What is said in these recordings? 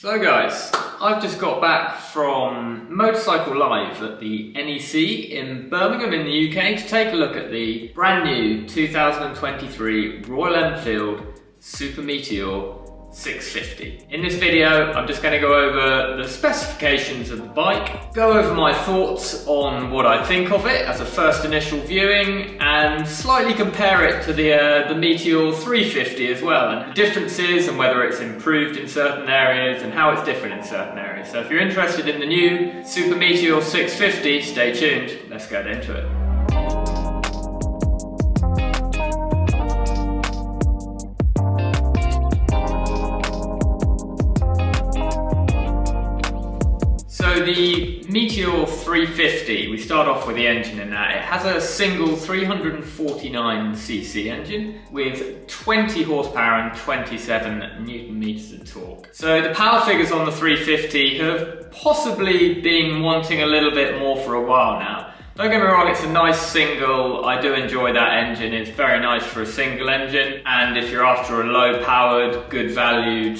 So guys, I've just got back from Motorcycle Live at the NEC in Birmingham in the UK to take a look at the brand new 2023 Royal Enfield Super Meteor 650. In this video, I'm just going to go over the specifications of the bike, go over my thoughts on what I think of it as a first initial viewing, and slightly compare it to the, uh, the Meteor 350 as well, and the differences and whether it's improved in certain areas and how it's different in certain areas. So if you're interested in the new Super Meteor 650, stay tuned. Let's get into it. Meteor 350, we start off with the engine in that. It has a single 349cc engine with 20 horsepower and 27 newton meters of torque. So the power figures on the 350 have possibly been wanting a little bit more for a while now. Don't get me wrong, it's a nice single. I do enjoy that engine. It's very nice for a single engine. And if you're after a low powered, good valued,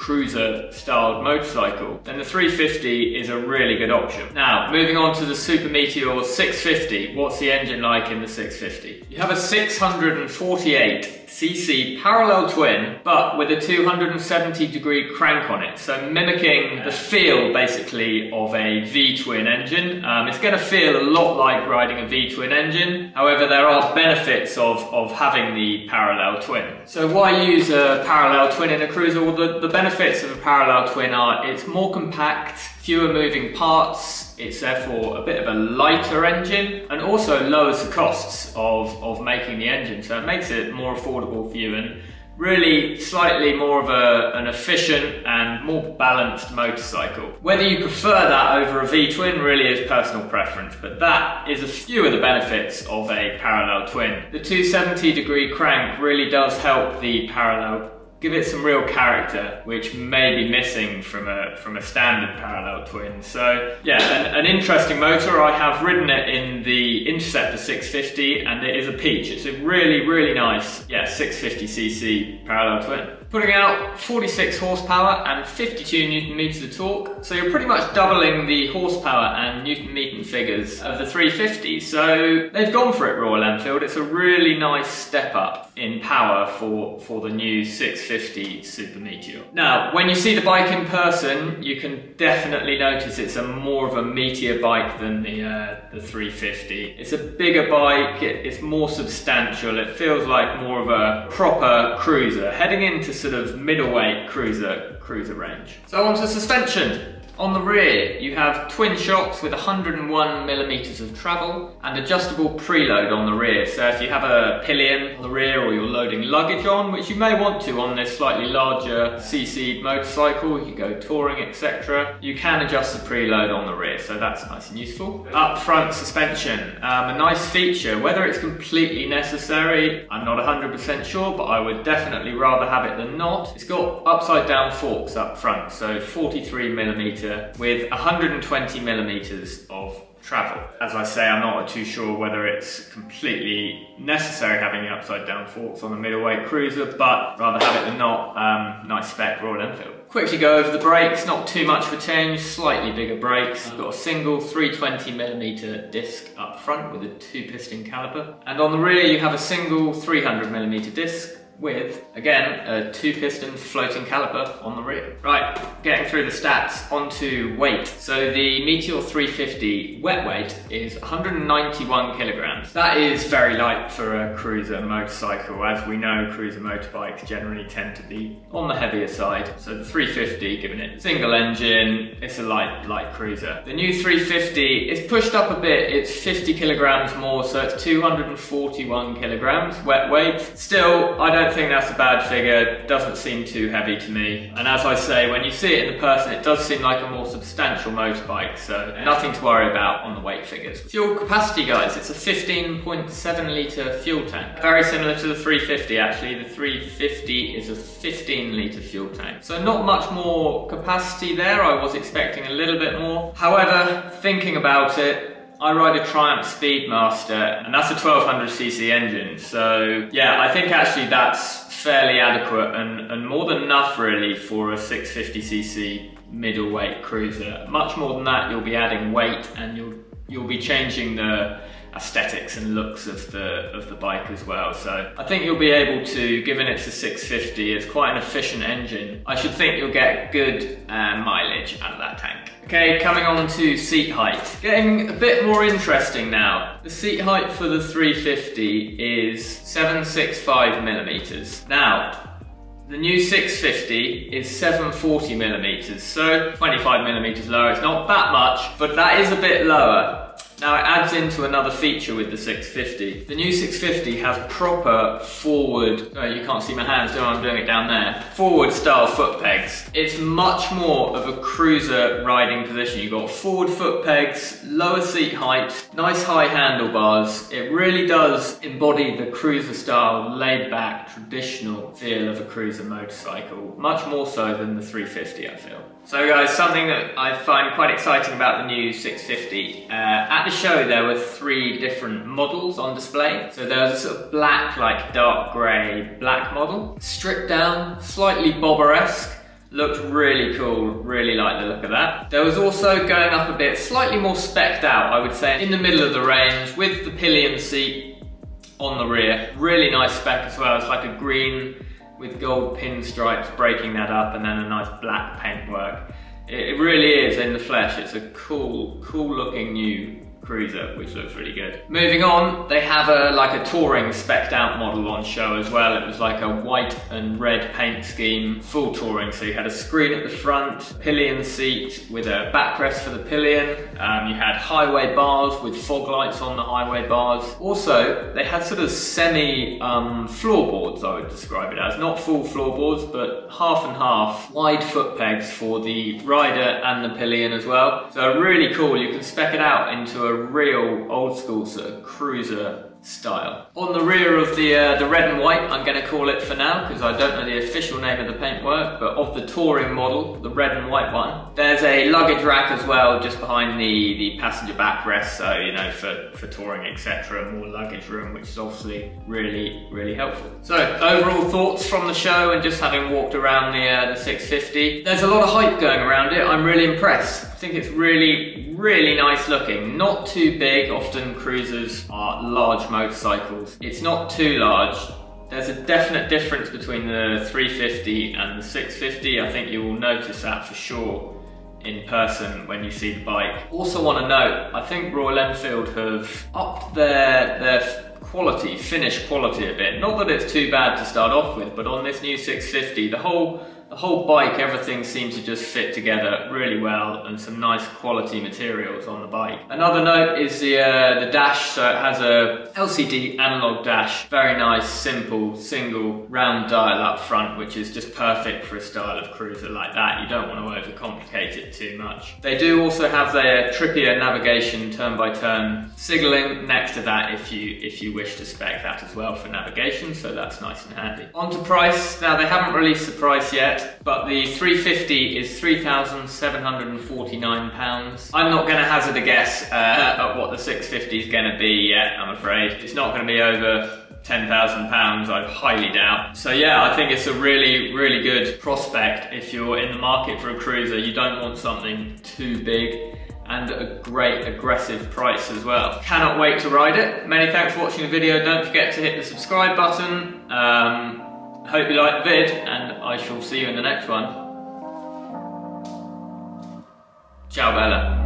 cruiser styled motorcycle, then the 350 is a really good option. Now, moving on to the Super Meteor 650. What's the engine like in the 650? You have a 648 cc parallel twin, but with a 270 degree crank on it. So mimicking the feel basically of a V-twin engine. Um, it's going to feel a lot like riding a V-twin engine. However, there are benefits of, of having the parallel twin. So why use a parallel twin in a cruiser? Well, the, the benefits of a parallel twin are it's more compact, fewer moving parts, it's therefore a bit of a lighter engine and also lowers the costs of, of making the engine. So it makes it more affordable for you and really slightly more of a, an efficient and more balanced motorcycle. Whether you prefer that over a V-twin really is personal preference, but that is a few of the benefits of a parallel twin. The 270 degree crank really does help the parallel give it some real character, which may be missing from a from a standard parallel twin. So yeah, an, an, interesting motor. I have ridden it in the Interceptor 650, and it is a peach. It's a really really nice yeah 650cc parallel twin putting out 46 horsepower and 52 newton meters of torque. So you're pretty much doubling the horsepower and newton meter figures of the 350. So they've gone for it, Royal Enfield. It's a really nice step up in power for, for the new 650 Super Meteor. Now, when you see the bike in person, you can definitely notice it's a more of a Meteor bike than the, uh, the 350. It's a bigger bike, it, it's more substantial, it feels like more of a proper cruiser. Heading into sort of middleweight cruiser cruiser range. So on to suspension. On the rear, you have twin shocks with 101 millimeters of travel and adjustable preload on the rear. So if you have a pillion on the rear or you're loading luggage on, which you may want to on this slightly larger CC motorcycle, you go touring, etc., you can adjust the preload on the rear. So that's nice and useful. Up front suspension, um, a nice feature. Whether it's completely necessary, I'm not 100% sure, but I would definitely rather have it than not. It's got upside down forks up front, so 43 with 120 millimeters of travel. As I say, I'm not too sure whether it's completely necessary having the upside down forks on the middleweight cruiser, but rather have it than not. Um, nice spec Royal Enfield. Quickly go over the brakes, not too much for change, slightly bigger brakes. You've got a single 320mm disc up front with a two piston caliper. And on the rear you have a single 300mm disc with, again, a two piston floating caliper on the rear. Right, getting through the stats, onto weight. So the Meteor 350 wet weight is 191 kilograms. That is very light for a cruiser motorcycle. As we know, cruiser motorbikes generally tend to be on the heavier side. So the 350, given it single engine, it's a light, light cruiser. The new 350 is pushed up a bit. It's 50 kilograms more, so it's 241 kilograms wet weight. Still, I don't think that's a bad figure. Doesn't seem too heavy to me. And as I say, when you see it in the person, it does seem like a more substantial motorbike, so nothing to worry about on the weight figures. Fuel capacity, guys, it's a 15.7 litre fuel tank. Very similar to the 350, actually. The 350 is a 15 litre fuel tank. So not much more capacity there. I was expecting a little bit more. However, thinking about it, I ride a Triumph Speedmaster and that's a 1200cc engine. So yeah, I think actually that's fairly adequate and, and more than enough really for a 650cc middleweight cruiser. Much more than that, you'll be adding weight and you'll you'll be changing the aesthetics and looks of the of the bike as well. So I think you'll be able to, given it's a 650, it's quite an efficient engine. I should think you'll get good uh, mileage out of that tank. Okay, coming on to seat height. Getting a bit more interesting now. The seat height for the 350 is 765 millimeters. Now, the new 650 is 740 millimeters, so 25 millimeters lower. It's not that much, but that is a bit lower. Now it adds into another feature with the 650. The new 650 has proper forward, oh, you can't see my hands, do I'm doing it down there, forward style foot pegs. It's much more of a cruiser riding position. You've got forward foot pegs, lower seat height, nice high handlebars. It really does embody the cruiser style, laid back, traditional feel of a cruiser motorcycle, much more so than the 350 I feel. So guys, something that I find quite exciting about the new 650. Uh, at the show there were three different models on display. So there was a sort of black, like dark grey black model. Stripped down, slightly bobber-esque. Looked really cool, really like the look of that. There was also going up a bit, slightly more specced out, I would say, in the middle of the range with the pillion seat on the rear. Really nice spec as well. It's like a green with gold pinstripes breaking that up and then a nice black paintwork. It, really is in the flesh, it's a cool, cool looking new Which looks really good. Moving on, they have a like a touring specced out model on show as well. It was like a white and red paint scheme, full touring. So you had a screen at the front, pillion seat with a backrest for the pillion. Um, you had highway bars with fog lights on the highway bars. Also, they had sort of semi um, floorboards, I would describe it as. Not full floorboards, but half and half. Wide foot pegs for the rider and the pillion as well. So really cool. You can spec it out into a real old school sort of cruiser style. On the rear of the, uh, the red and white, I'm going to call it for now, because I don't know the official name of the paintwork, but of the touring model, the red and white one, there's a luggage rack as well, just behind the, the passenger backrest, so, you know, for, for touring, etc., more luggage room, which is obviously really, really helpful. So, overall thoughts from the show, and just having walked around the, uh, the 650, there's a lot of hype going around it, I'm really impressed. I think it's really, really nice looking. Not too big, often cruisers are large motorcycles. It's not too large. There's a definite difference between the 350 and the 650. I think you will notice that for sure in person when you see the bike. Also want to note, I think Royal Enfield have upped their, their quality, finish quality a bit. Not that it's too bad to start off with, but on this new 650, the whole the whole bike, everything seems to just fit together really well and some nice quality materials on the bike. Another note is the, uh, the dash, so it has a LCD analog dash, very nice, simple, single round dial up front, which is just perfect for a style of cruiser like that. You don't want to overcomplicate it too much. They do also have their Tripper navigation turn by turn signaling next to that if you, if you wish to spec that as well for navigation, so that's nice and handy. On to price, now they haven't released the price yet, but the 350 is £3,749. I'm not going to hazard a guess uh, at what the 650 is going to be yet, I'm afraid. It's not going to be over £10,000, I highly doubt. So yeah, I think it's a really, really good prospect if you're in the market for a cruiser. You don't want something too big and a great aggressive price as well. Cannot wait to ride it. Many thanks for watching the video. Don't forget to hit the subscribe button. Um, hope you liked the vid and I shall see you in the next one. Ciao Bella.